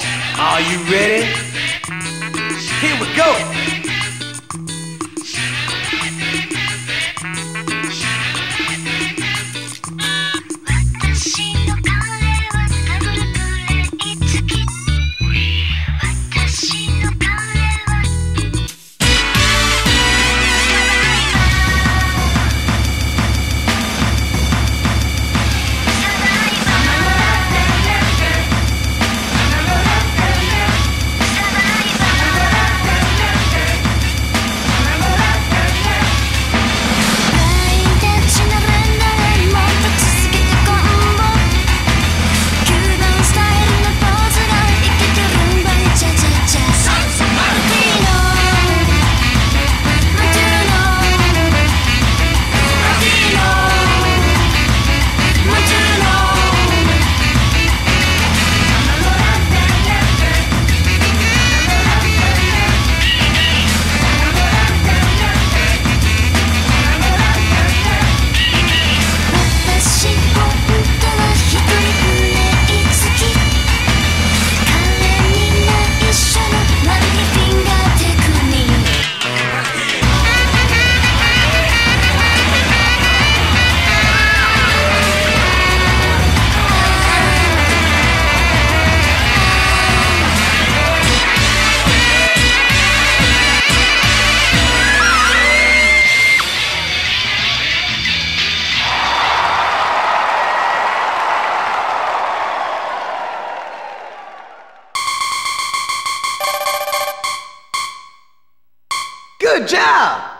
Are you ready? Here we go. Good job!